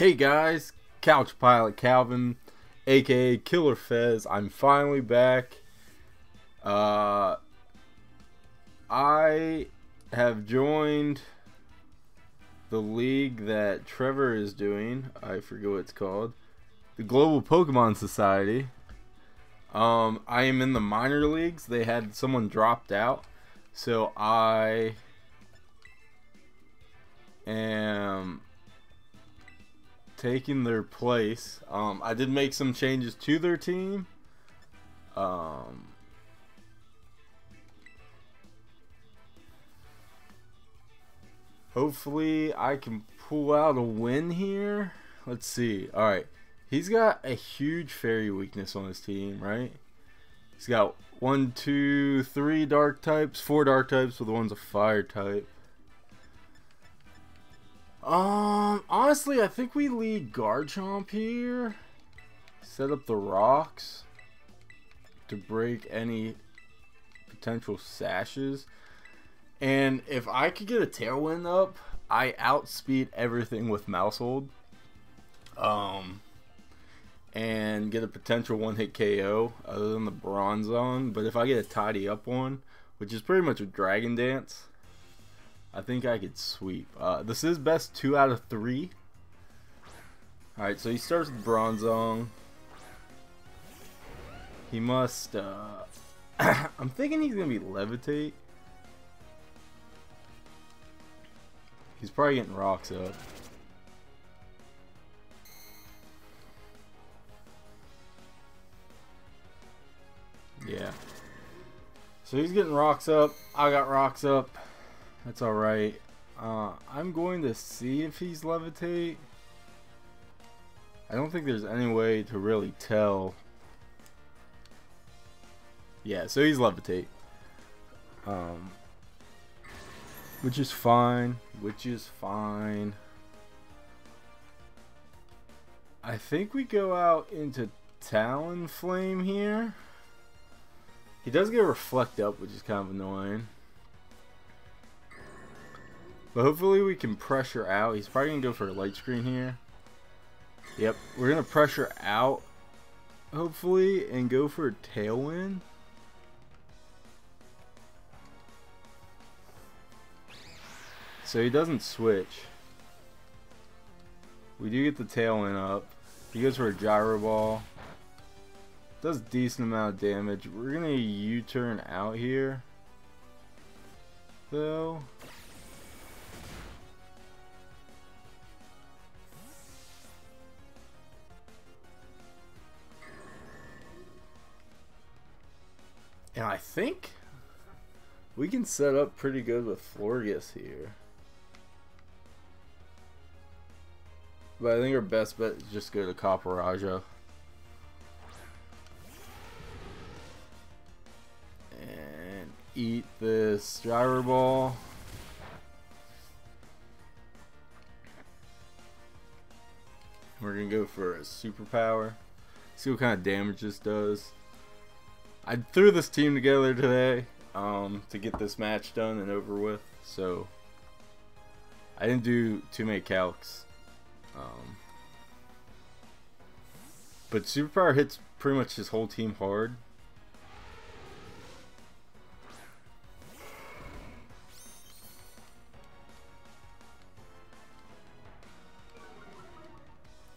Hey guys, Couch Pilot Calvin, aka Killerfezz. I'm finally back. Uh, I have joined the league that Trevor is doing. I forget what it's called. The Global Pokemon Society. Um, I am in the minor leagues. They had someone dropped out, so I am taking their place. Um, I did make some changes to their team. Um, hopefully, I can pull out a win here. Let's see. All right, he's got a huge fairy weakness on his team, right? He's got one, two, three dark types, four dark types, with the one's a fire type. Um, honestly, I think we lead Garchomp here. Set up the rocks to break any potential sashes. And if I could get a Tailwind up, I outspeed everything with Maushold. Um, and get a potential one-hit KO other than the Bronzong. But if I get a tidy up one, which is pretty much a Dragon Dance, I think I could sweep. Uh, this is best two out of three. Alright, so he starts with Bronzong. He must, uh, I'm thinking he's to be Levitate. He's probably getting rocks up. Yeah. So he's getting rocks up. I got rocks up. That's alright. Uh, I'm going to see if he's levitate. I don't think there's any way to really tell. Yeah, so he's levitate. Um, which is fine. Which is fine. I think we go out into Talonflame here. He does get Reflect up, which is kind of annoying. But hopefully we can pressure out. He's probably going to go for a light screen here. Yep, we're going to pressure out, hopefully, and go for a tailwind. So he doesn't switch. We do get the tailwind up. He goes for a gyro ball. Does decent amount of damage. We're going to U-turn out here. Though. And I think we can set up pretty good with Florges here. But I think our best bet is just go to Copperajah. And eat this Gyro Ball. We're to go for a Superpower. See what kind of damage this does. I threw this team together today um, to get this match done and over with. So I didn't do too many calcs. Um, but Superpower hits pretty much his whole team hard.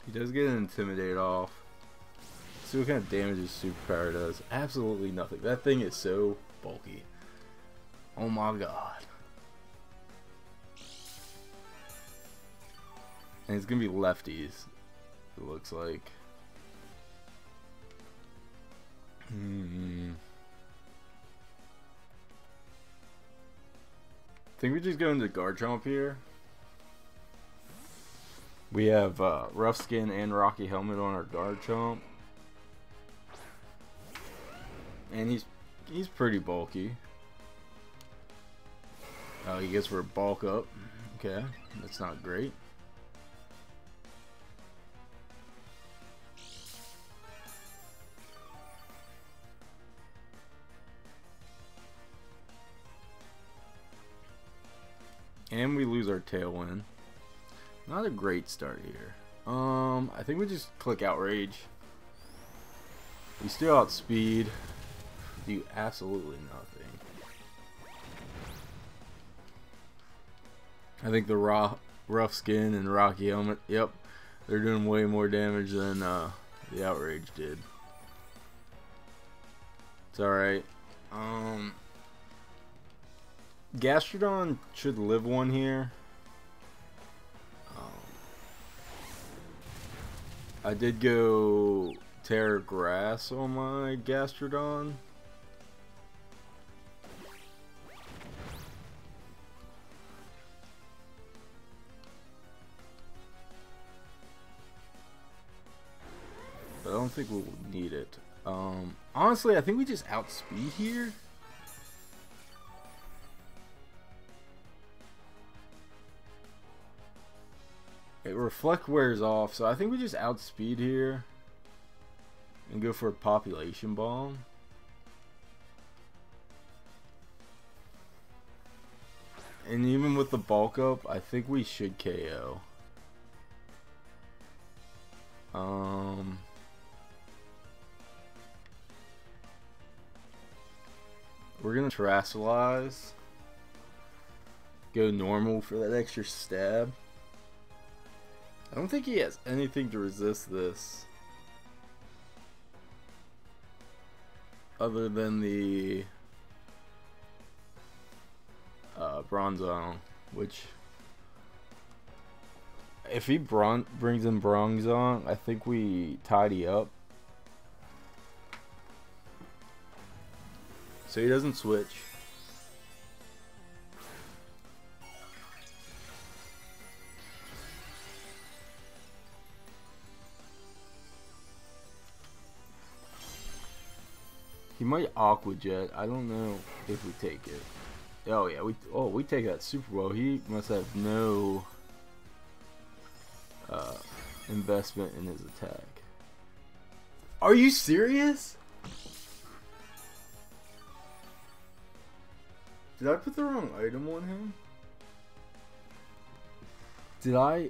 He does get an Intimidate off. See what kind of damage his superpower does. Absolutely nothing. That thing is so bulky. Oh my god. And it's gonna be lefties. It looks like. Hmm. I think we just go into Garchomp here. We have uh, Rough Skin and Rocky Helmet on our Garchomp. And he's he's pretty bulky. Oh, he gets for a bulk up. Okay, that's not great. And we lose our tailwind. Not a great start here. Um, I think we just click outrage. We still outspeed. Do absolutely nothing. I think the raw, rough skin and rocky helmet. Yep, they're doing way more damage than uh, the outrage did. It's alright. Um, Gastrodon should live one here. Um, I did go Tera Grass on my Gastrodon. Don't think we'll need it. Um, honestly, I think we just outspeed here. It reflect wears off, so I think we just outspeed here and go for a population bomb. And even with the bulk up, I think we should KO. Um We're gonna terastallize. Go normal for that extra stab. I don't think he has anything to resist this. Other than the uh, Bronzong, which if he bron brings in Bronzong, I think we tidy up. So he doesn't switch. He might Aqua Jet. I don't know if we take it. Oh yeah, we oh we take that super well. He must have no uh, investment in his attack. Are you serious? Did I put the wrong item on him? Did I?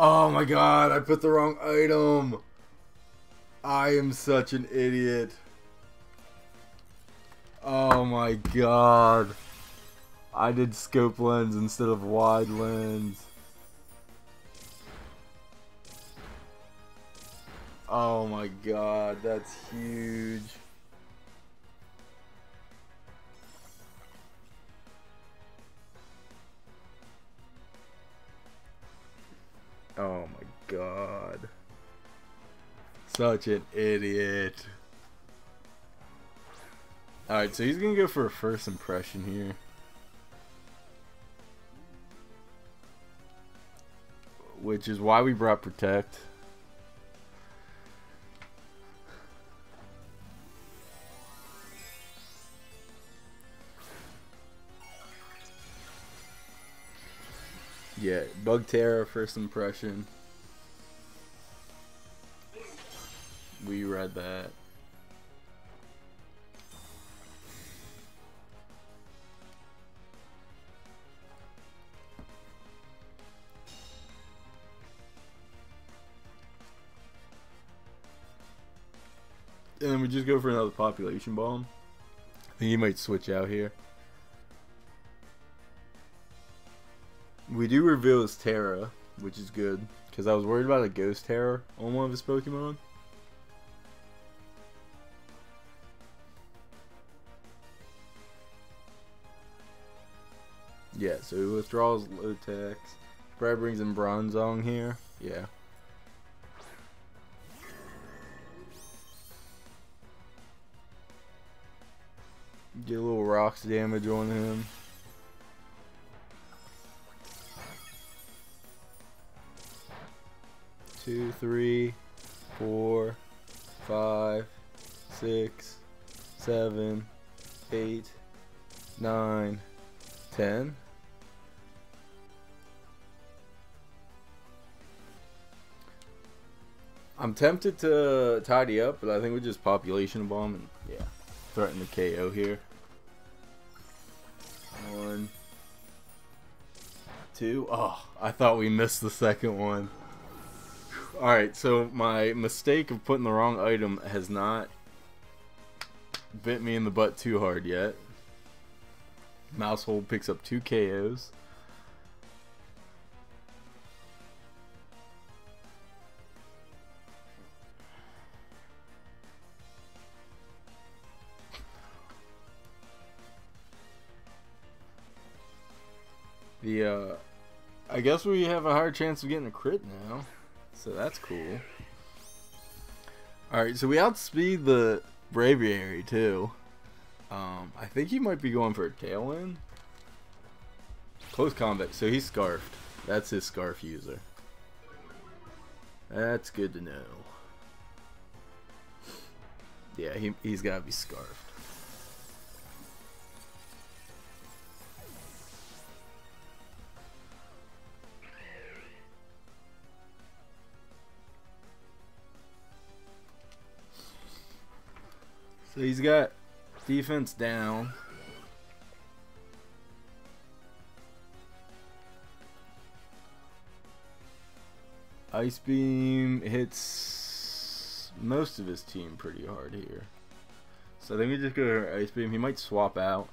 Oh my god, I put the wrong item. I am such an idiot. Oh my god. I did scope lens instead of wide lens. Oh my god, that's huge. Oh my god. Such an idiot. Alright, so he's gonna go for a first impression here. Which is why we brought Protect. Yeah, Bug Tera, first impression. We read that. And then we just go for another population bomb. I think he might switch out here. We do reveal his Tera, which is good. Because I was worried about a Ghost Tera on one of his Pokemon. Yeah, so he withdraws Lokix. Probably brings in Bronzong here. Yeah. Get a little rocks damage on him. two, three, four, five, six, seven, eight, nine, ten. I'm tempted to tidy up, but I think we just population bomb and yeah, threaten the KO here. One, two. Oh, I thought we missed the second one. Alright, so my mistake of putting the wrong item has not bit me in the butt too hard yet. Maushold picks up two KOs. The, uh, I guess we have a higher chance of getting a crit now. So that's cool. Alright, so we outspeed the Braviary too. Um, I think he might be going for a tailwind. Close combat, so he's scarfed. That's his scarf user. That's good to know. Yeah, he, he's got to be scarfed. So he's got defense down. Ice Beam hits most of his team pretty hard here. So think we just go to Ice Beam. He might swap out.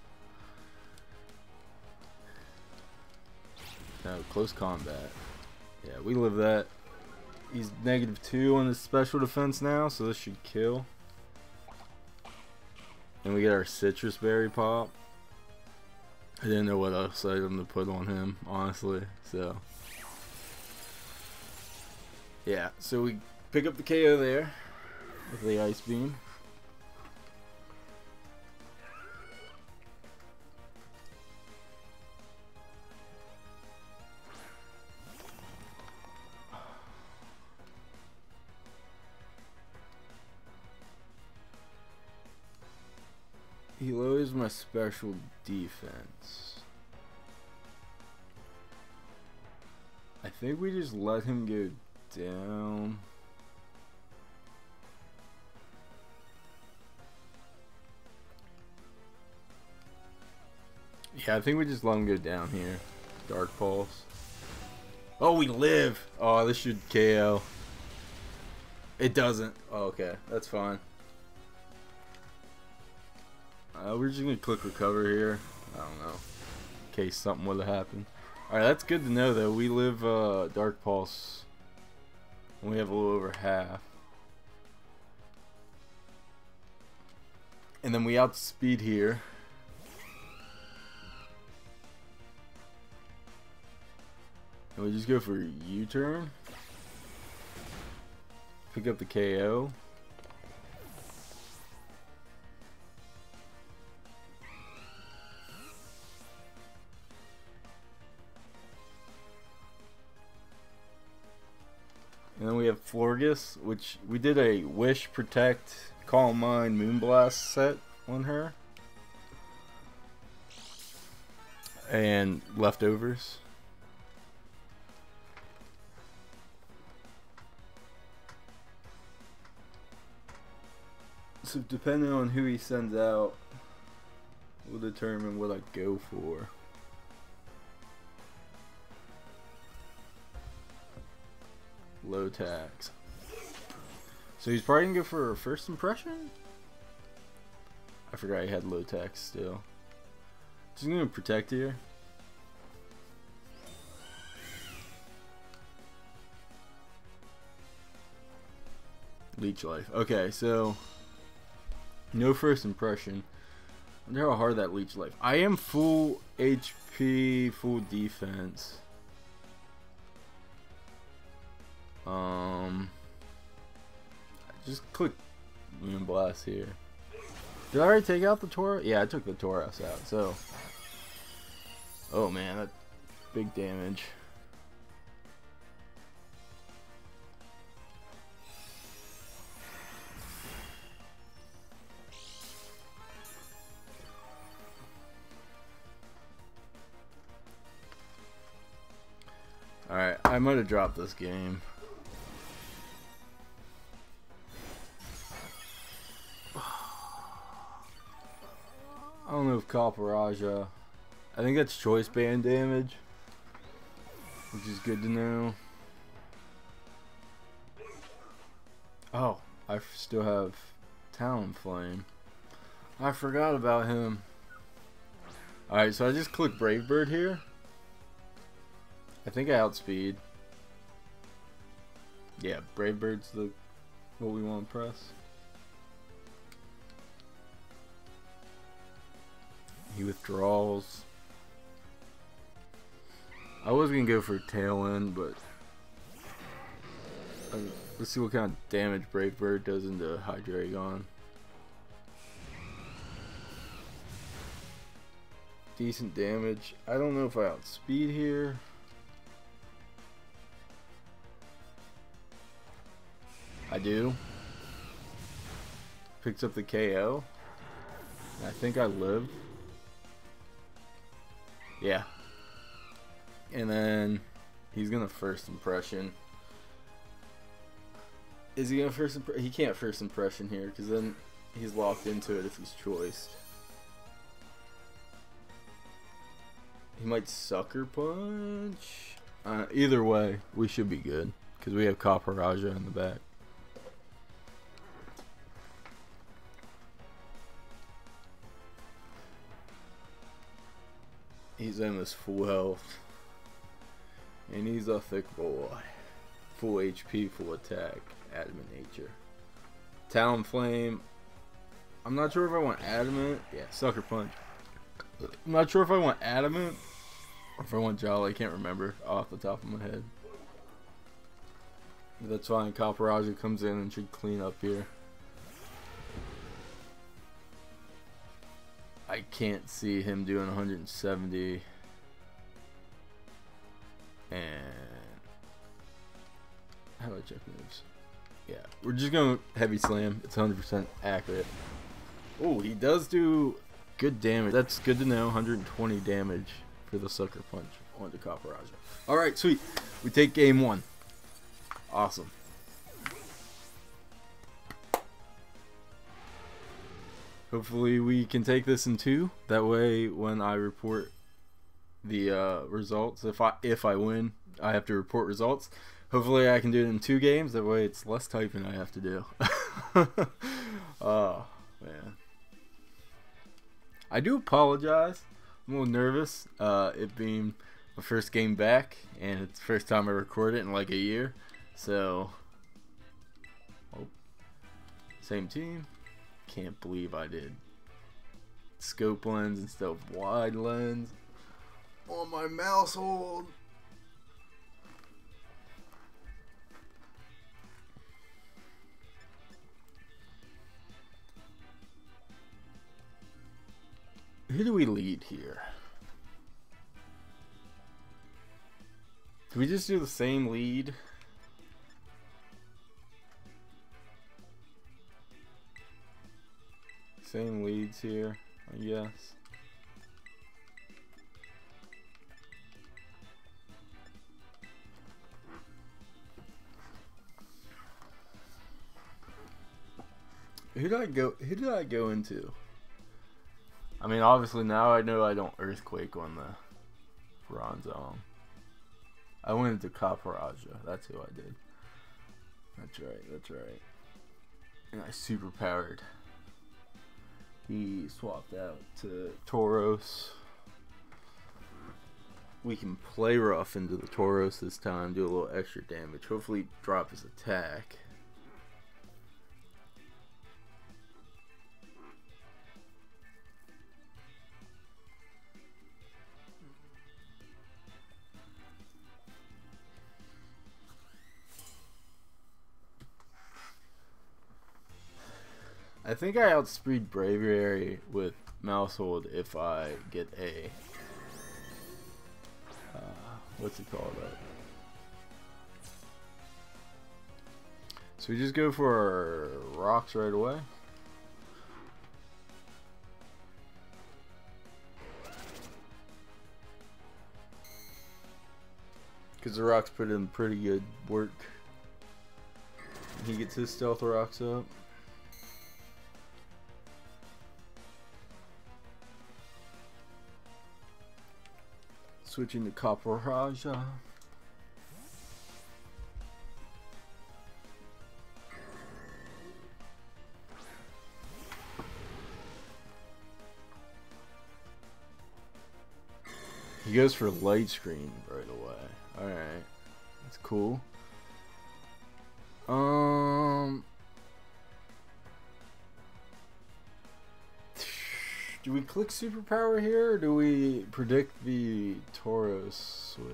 No, close combat. Yeah, we live that. He's negative two on his special defense now, so this should kill. And we get our Sitrus Berry pop. I didn't know what else item to put on him, honestly. So, yeah. So we pick up the KO there with the ice beam. My special defense. I think we just let him go down. Yeah, I think we just let him go down here. Dark Pulse. Oh, we live! Oh, this should KO. It doesn't. Oh, okay, that's fine. Uh, we're just gonna click recover here. I don't know. In case something would have happened. Alright, that's good to know though. We live uh, Dark Pulse. And we have a little over half. And then we outspeed here. And we just go for U-turn. Pick up the KO. And then we have Florges, which we did a Wish, Protect, Calm Mind, Moonblast set on her. And leftovers. So depending on who he sends out, will determine what I go for. Lokix. So he's probably gonna go for a first impression? I forgot he had Lokix still. Just gonna protect here. Leech life. Okay, so no first impression. I wonder how hard that leech life. I am full HP, full defense. Um, just click Moonblast here. Did I already take out the Tauros? Yeah, I took the Tauros out. So, oh man, that big damage. Alright, I might have dropped this game. If Copperajah. I think that's choice band damage. which is good to know. Oh, I still have Talonflame. I forgot about him. Alright, so I just click Brave Bird here. I think I outspeed. Yeah, Brave Bird's the what we want to press. He withdraws. I was gonna go for tail end, but let's see what kind of damage Brave Bird does into Hydreigon. Decent damage. I don't know if I outspeed here. I do. Picks up the KO. I think I live. Yeah. And then he's gonna first impression. Is he gonna first? He can't first impression here because then he's locked into it if he's choiced. He might sucker punch. Uh, either way, we should be good because we have Copperajah in the back. He's almost full health. And he's a thick boy. Full HP, full attack, adamant nature. Talonflame. I'm not sure if I want adamant. Yeah, sucker punch. I'm not sure if I want adamant or if I want jolly. I can't remember off the top of my head. That's fine. Copperajah comes in and should clean up here. I can't see him doing 170 and how do I check moves? Yeah, we're just going heavy slam. It's 100% accurate. Oh, he does do good damage. That's good to know. 120 damage for the sucker punch on the Copperajah. All right, sweet. We take game one. Awesome. Hopefully we can take this in two. That way when I report the uh, results, if I if I win, I have to report results. Hopefully I can do it in two games. That way it's less typing I have to do. oh man. I do apologize. I'm a little nervous. Uh, it being my first game back, and it's the first time I record it in like a year. So, oh, same team. Can't believe I did scope lens instead of wide lens on my Maushold. Who do we lead here? Do we just do the same lead? Same leads here, I guess. Who did I go who did I go into? I mean obviously now I know I don't earthquake on the Bronzong. I went into Copperajah, that's who I did. That's right, that's right. And I super powered. He swapped out to Tauros. We can play rough into the Tauros this time, do a little extra damage. Hopefully drop his attack. I think I outspeed Braviary with Maushold if I get a uh, what's it called? Uh, so we just go for rocks right away. Because the rocks put in pretty good work. He gets his stealth rocks up. Switching to Copperajah. He goes for light screen right away. Alright. That's cool. Um Do we click superpower here or do we predict the Tauros switch?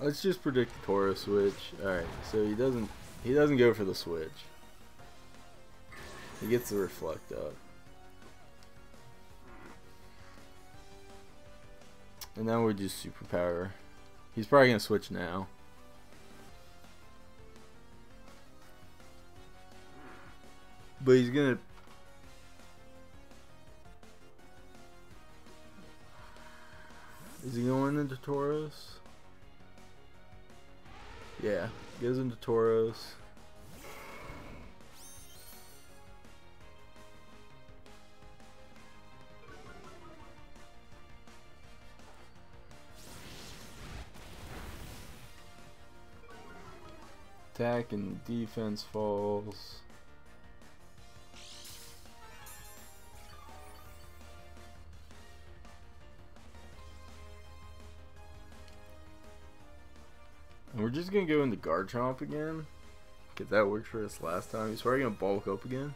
Let's just predict the Tauros switch. Alright, so he doesn't he doesn't go for the switch. He gets the reflect up. And then we just superpower. He's probably gonna switch now. But he's gonna Is he going into Tauros? Yeah, goes into Tauros. Attack and defense falls. We're just gonna go into Garchomp again. Cause that worked for us last time. He's probably gonna bulk up again.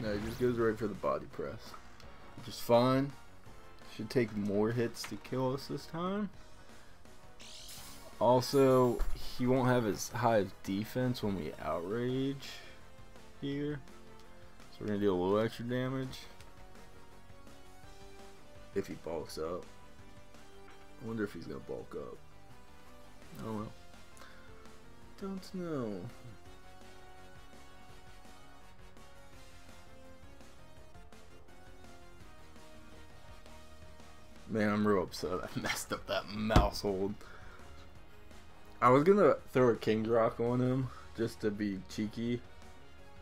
No, he just goes right for the body press. Which is fine. Should take more hits to kill us this time. Also, he won't have as high of defense when we outrage here. So we're gonna do a little extra damage. If he bulks up. I wonder if he's gonna bulk up. Oh well. Don't know. Man, I'm real upset I messed up that Maushold. I was gonna throw a King's Rock on him just to be cheeky,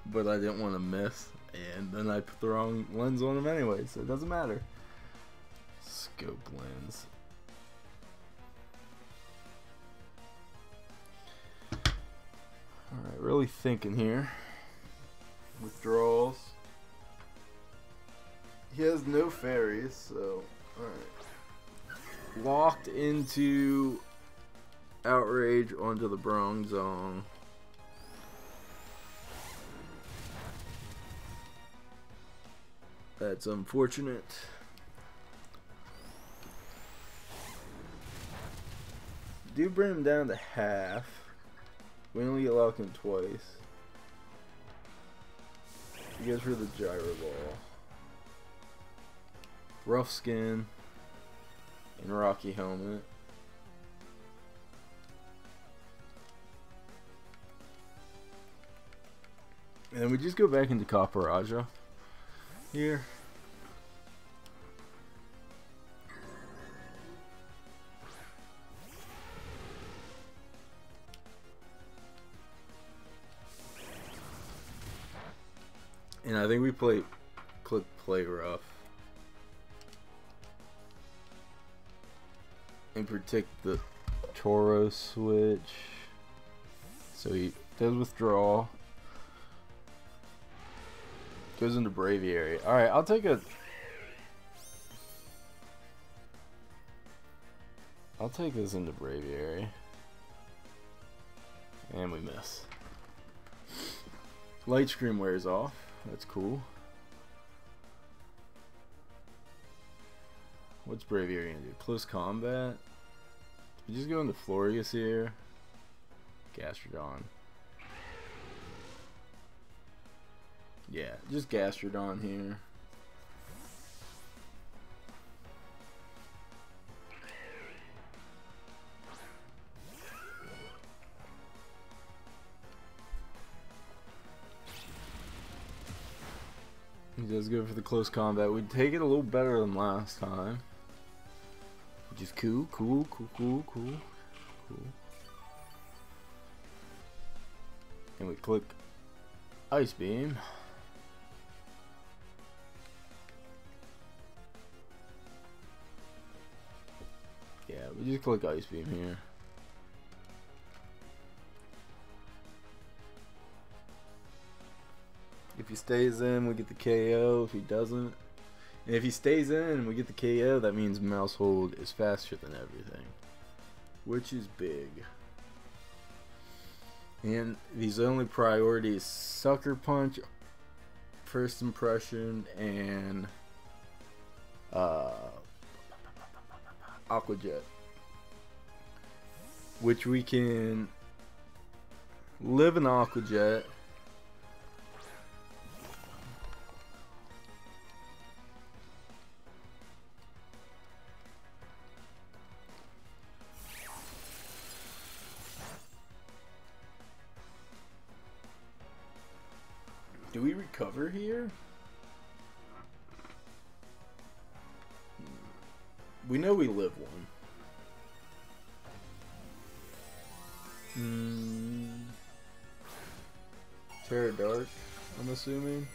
but I didn't want to miss, and then I put the wrong lens on him anyway, so it doesn't matter. Scope lens. Alright, really thinking here. Withdrawals. He has no fairies, so alright. Locked into outrage onto the Bronzong. That's unfortunate. Do bring him down to half. We only get locked in twice. He goes for the gyro ball. Rough skin. And rocky helmet. And we just go back into Copperajah here. And I think we play click play rough. And protect the Tauros switch. So he does withdraw. Goes into Braviary. Alright, I'll take a... I'll take this into Braviary. And we miss. Light screen wears off. That's cool. What's Braviary gonna do? Close combat? We just go into Florges here. Gastrodon. Yeah, just Gastrodon here. He does good for the close combat. We take it a little better than last time. Which is cool, cool, cool, cool, cool, cool. And we click Ice Beam. Yeah, we just click Ice Beam here. He stays in, we get the KO. If he doesn't, and if he stays in we get the KO, that means Maushold is faster than everything, which is big. And these only priorities Sucker Punch, First Impression, and uh, Aqua Jet. Which we can live in Aqua Jet. We know we live one. Hmm. Tera Dark, I'm assuming.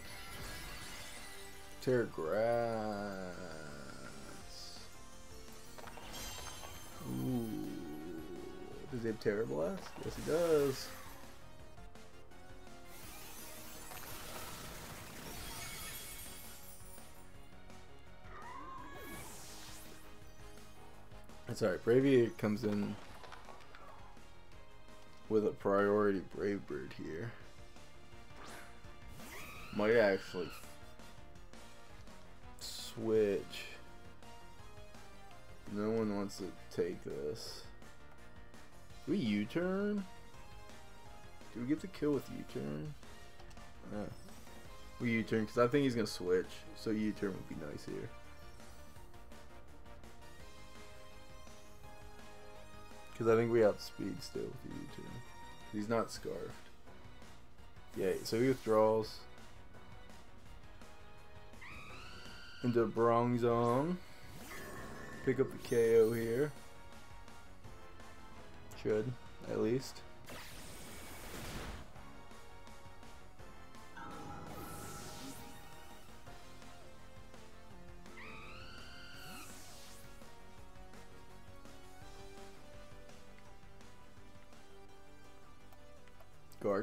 Tera Grass. Ooh. Does he have Tera Blast? Yes, he does. That's alright. Bravia comes in with a priority Brave Bird here. Might actually switch. No one wants to take this. Do we U-turn? Do we get the kill with U-turn? No. We U-turn because I think he's going to switch. So U-turn would be nice here. Because I think we outspeed still with the U-turn. He's not scarfed. Yeah, so he withdraws. Into Bronzong. Pick up the KO here. Should, at least.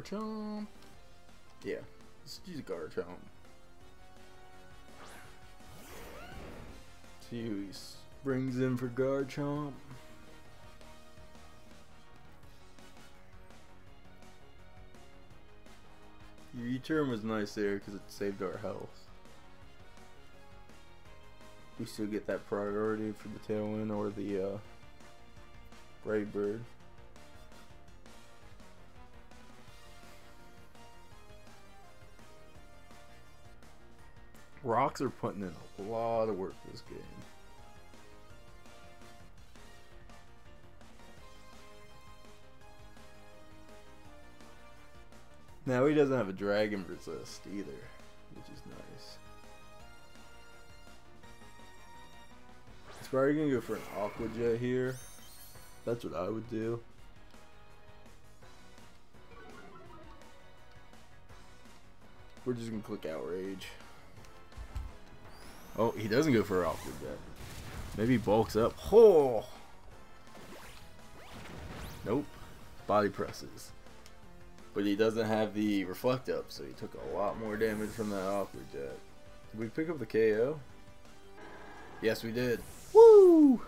Garchomp? Yeah, let's use Garchomp. See who he brings in for Garchomp. Your U-turn was nice there because it saved our health. We still get that priority for the Tailwind or the uh, Brave Bird. Rocks are putting in a lot of work this game. Now he doesn't have a dragon resist either, which is nice. He's probably gonna go for an Aqua Jet here. That's what I would do. We're just gonna click Outrage. Oh, he doesn't go for Aqua Jet. Maybe he bulks up. Oh! Nope. Body presses. But he doesn't have the reflect up, so he took a lot more damage from that Aqua Jet. Did we pick up the KO? Yes, we did. Woo!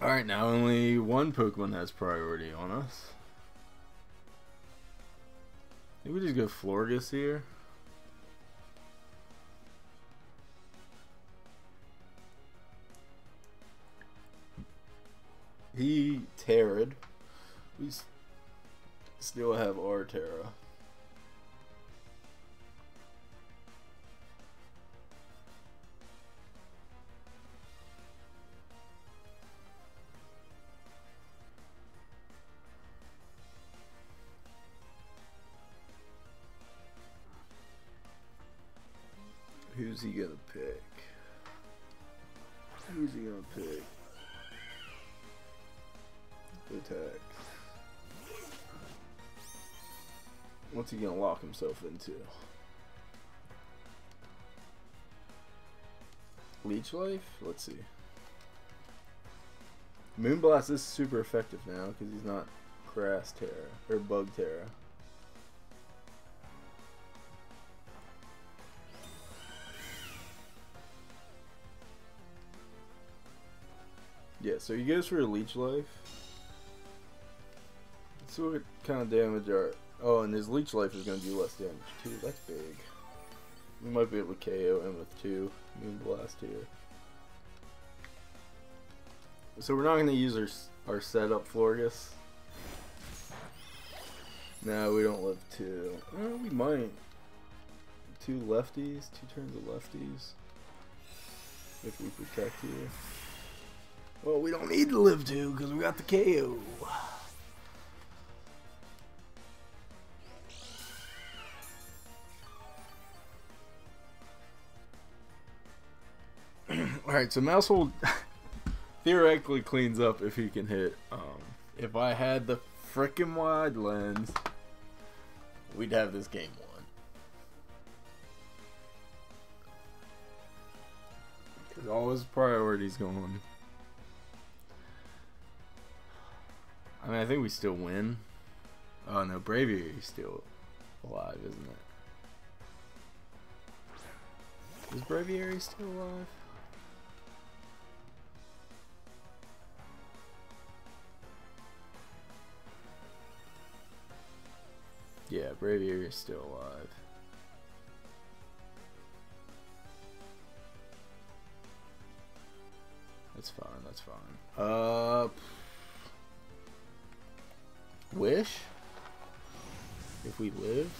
Alright, now only one Pokemon has priority on us. Maybe we just go Florges here. He Terrid. We still have our Tera. Who's he gonna pick? Who's he gonna pick? attack. What's he gonna lock himself into? Leech Life? Let's see. Moonblast is super effective now because he's not Grass Tera or Bug Tera. Yeah, so he goes for a Leech Life. See what kind of damage are. Oh, and his leech life is going to do less damage too. That's big. We might be able to KO him with two Moon Blast here. So we're not going to use our, our setup Florges. No, we don't live two. Oh, we might. Two lefties, two turns of lefties. If we protect here. Well, we don't need to live two because we got the KO. Alright, so Maushold theoretically cleans up if he can hit. Um, if I had the freaking wide lens, we'd have this game won. Because all his priorities going. I mean, I think we still win. Oh no, Braviary's still alive, isn't it? Is Braviary still alive? Yeah, Braviary is still alive. That's fine, that's fine. Uh, Wish? If we live?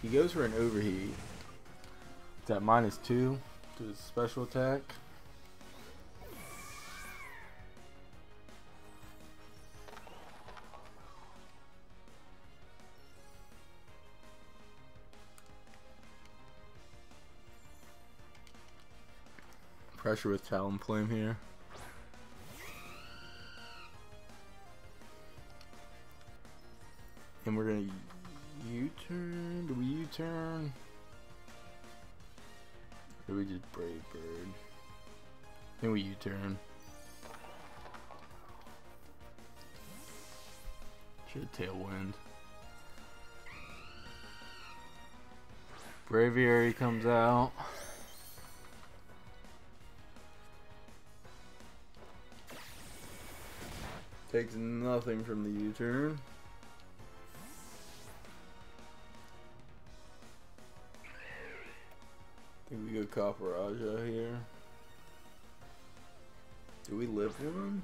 He goes for an overheat. It's at minus two to his special attack. Pressure with Talonflame here. And we're gonna U-turn. Do we U-turn? Or do we just Brave Bird? I think we U-turn. Should Tailwind. Braviary comes out. Takes nothing from the U-turn. think we go Copperajah here. Do we live one?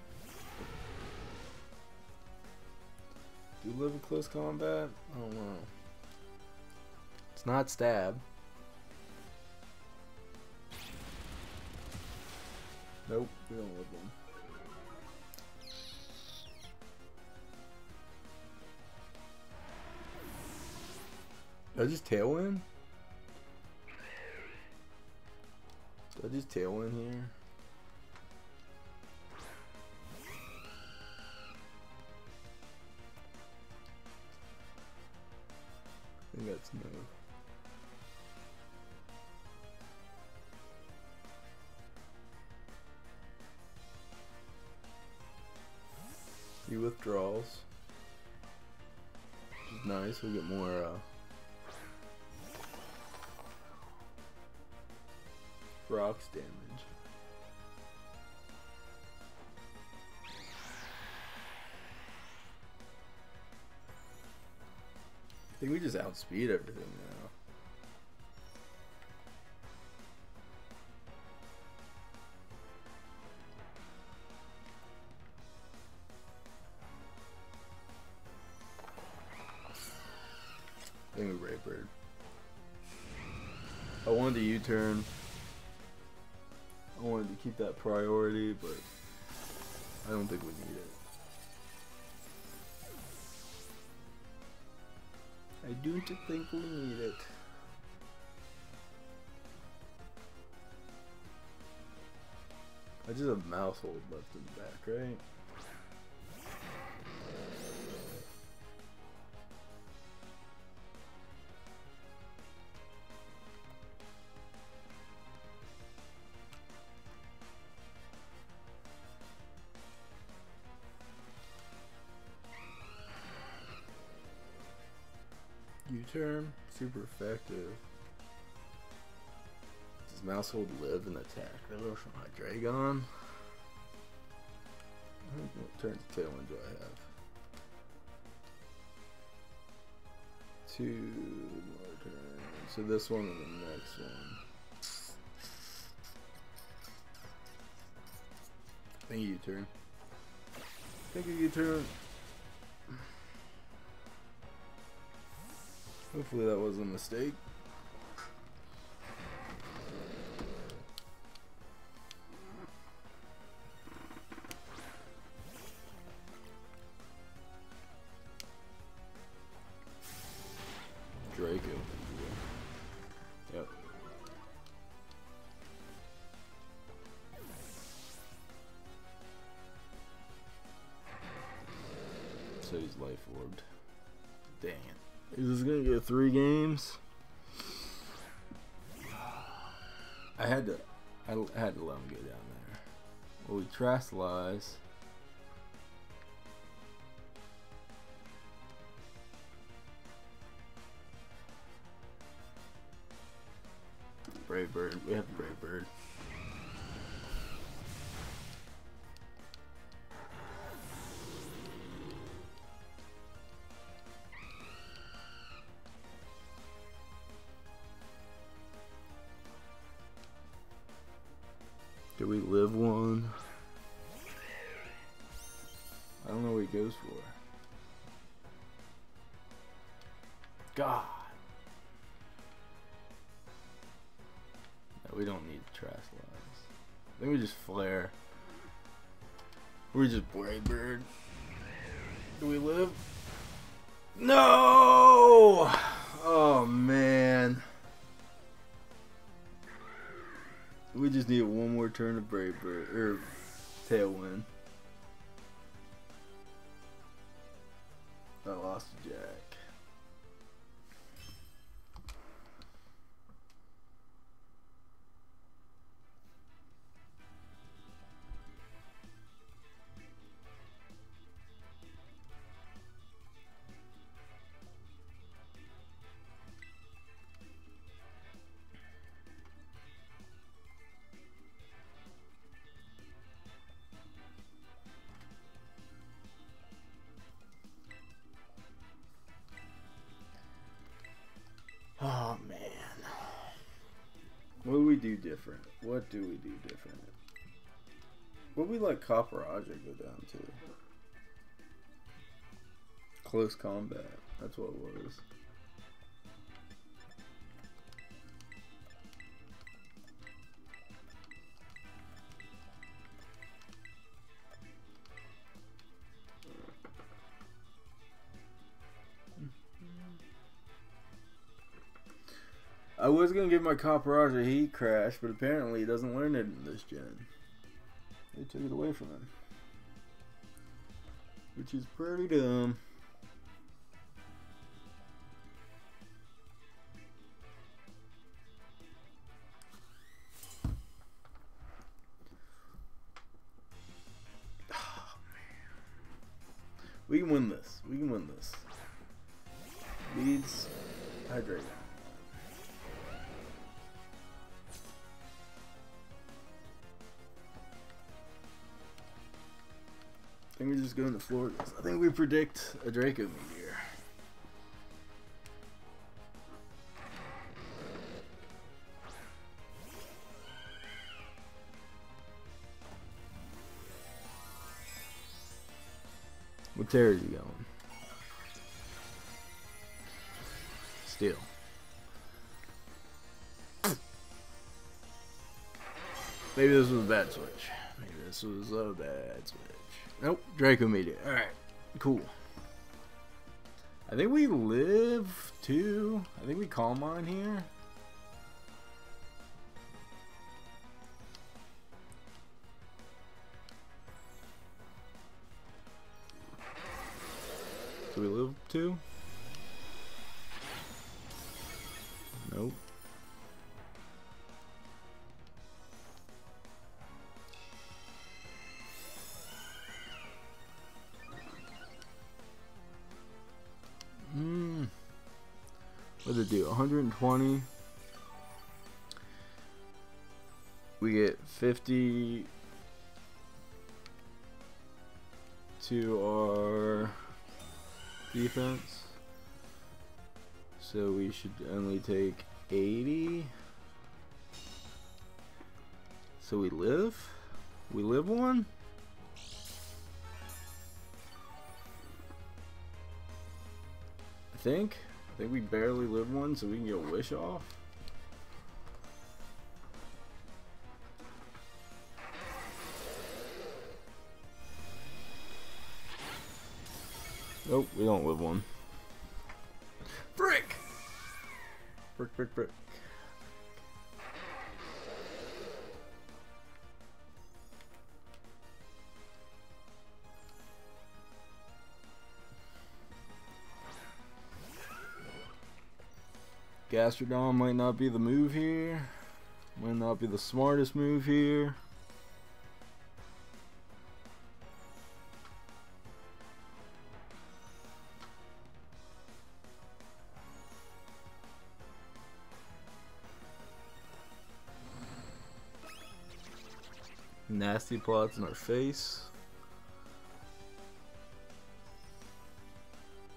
Do we live in close combat? I don't know. It's not stab. Nope, we don't live one. Did I just tailwind? Did I just tailwind here? I think that's no. He withdraws. Which is nice, we'll get more uh, damage. I think we just outspeed everything now. I don't think we need it. I just have Maushold left in the back, right? U-turn, super effective. Does Maushold live and attack? That from my Dragon. What turns of Tailwind do I have? Two more turns. So this one and the next one. Thank you, turn. Thank you turn. Hopefully that was a mistake. I had to let him go down there. Well we trust lies. Brave Bird. We have Brave Bird. Oh man. What do we do different? What do we do different? What we let Copperajah go down to? Close combat. That's what it was. Give my Copperajah a heat crash, but apparently he doesn't learn it in this gen. They took it away from him. Which is pretty dumb. Predict a Draco meteor. What Tera is he going? Still. Maybe this was a bad switch. Maybe this was a bad switch. Nope, Draco Meteor. Alright, cool. I think we live too. I think we calm on here. Do we live too? Nope. 120. We get 50. to our defense. So we should only take 80. So we live? We live one? I think. I think we barely live one so we can get a wish off. Nope, we don't live one. Brick! Brick, brick, brick. Gastrodon might not be the move here. Might not be the smartest move here. Nasty plots in our face.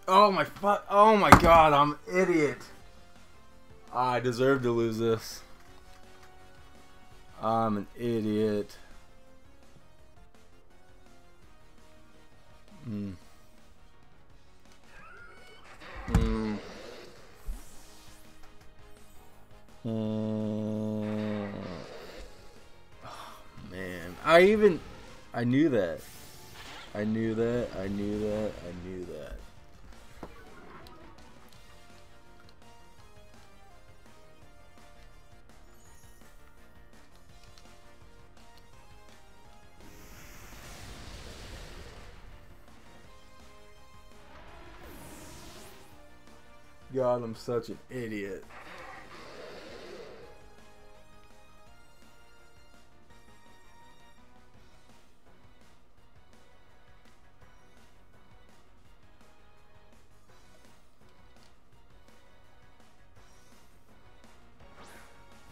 Oh my fuck! Oh my god! I'm an idiot. I deserve to lose this. I'm an idiot. Hmm. Hmm. Oh, man. I even... I knew that. I knew that. I knew that. I knew that. I'm such an idiot.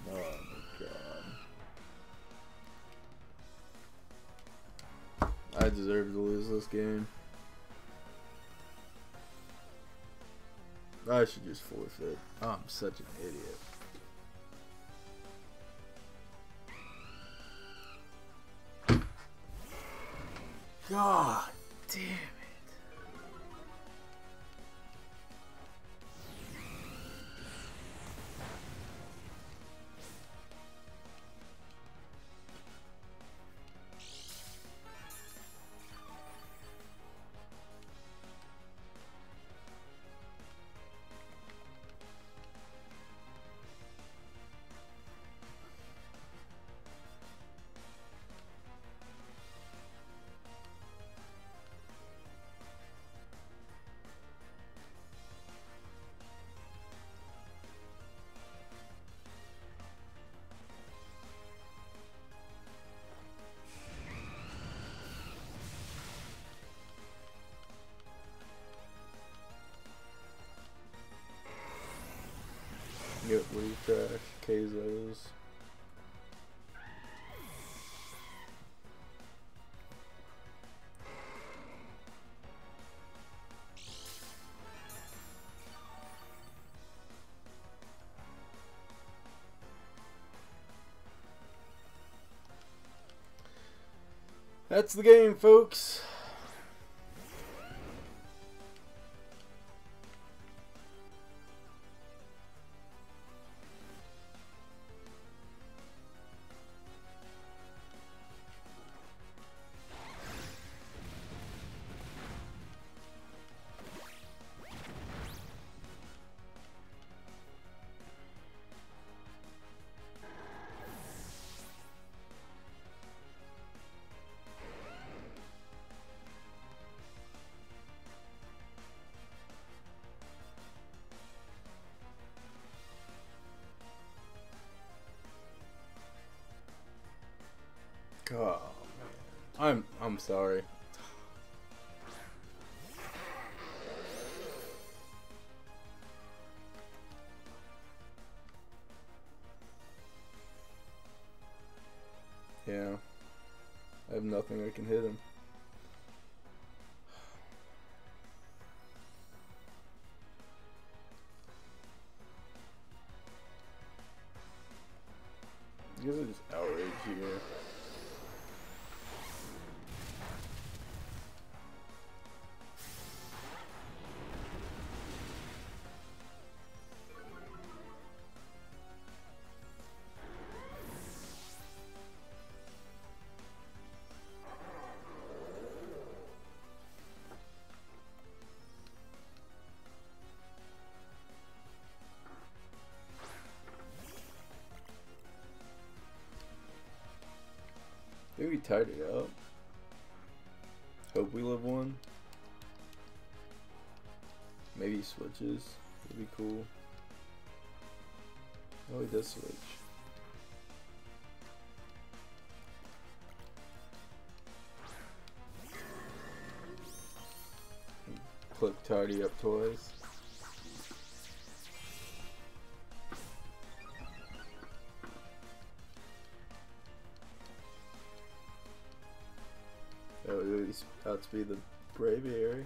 Oh. I deserve to lose this game. I should just forfeit. I'm such an idiot. God damn That's the game, folks. I'm sorry. Yeah, I have nothing that can hit him. It up. Hope we live one. Maybe he switches. Would be cool. Oh, he does switch. Click tidy up toys. Oh, he's outspeed the Braviary.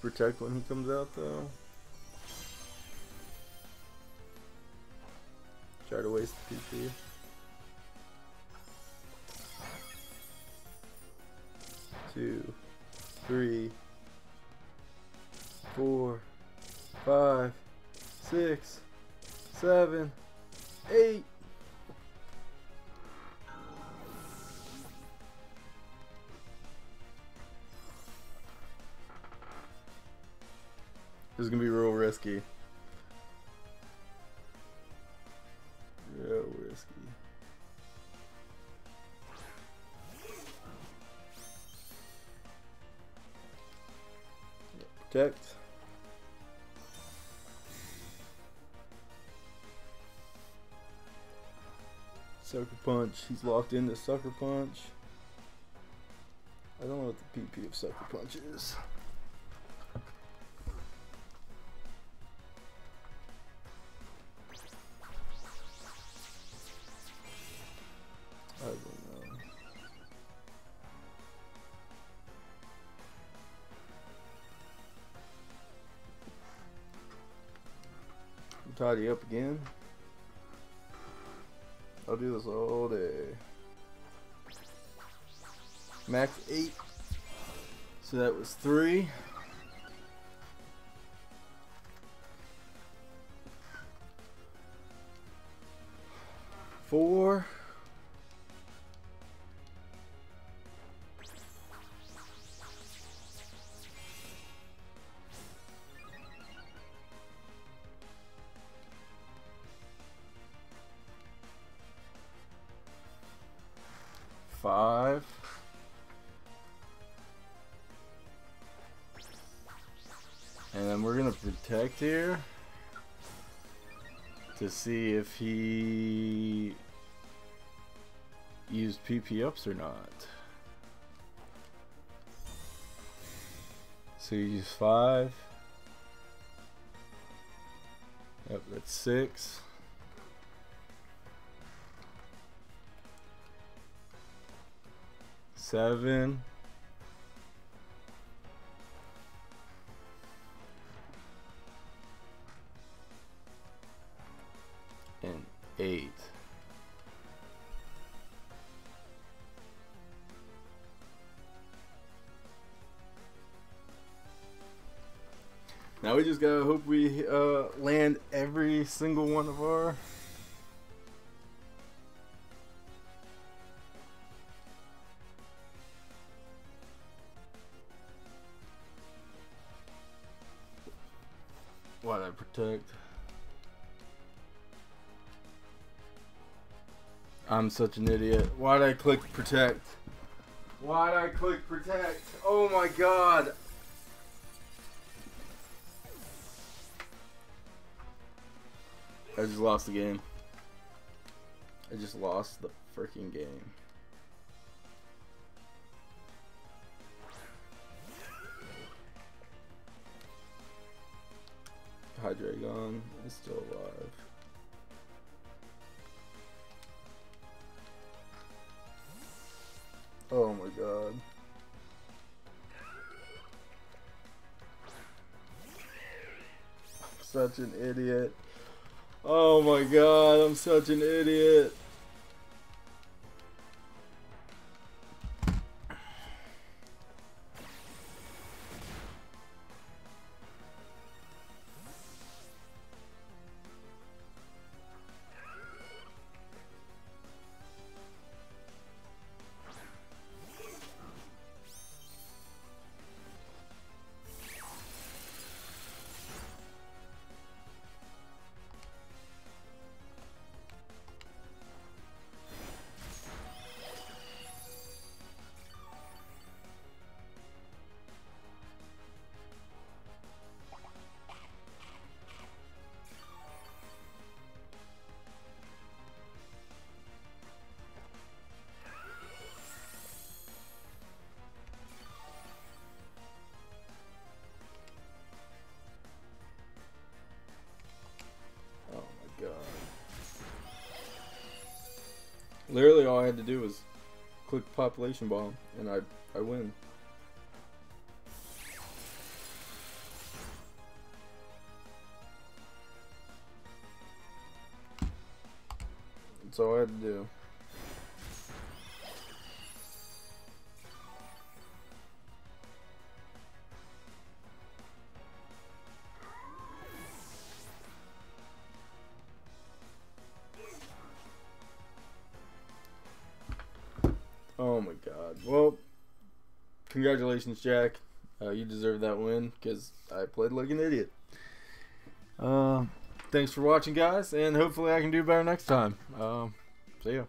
Protect when he comes out though. Try to waste the PP. Protect. Sucker Punch. He's locked into Sucker Punch. I don't know what the PP of Sucker Punch is. tidy up again. I'll do this all day. Max 8. So that was 3. See if he used PP ups or not. So you use five. Yep, that's six. Seven. We just gotta hope we uh, land every single one of our Why'd I protect? I'm such an idiot. Why'd I click protect? Why'd I click protect? Oh my god! I just lost the game. I just lost the freaking game. Hydreigon is still alive. Oh my god. Such an idiot. Oh my god, I'm such an idiot. Had to do was click population bomb and I I win. That's all I had to do. Congratulations, Jack. Uh, you deserve that win because I played like an idiot. Uh, thanks for watching, guys, and hopefully I can do better next time. Uh, see ya.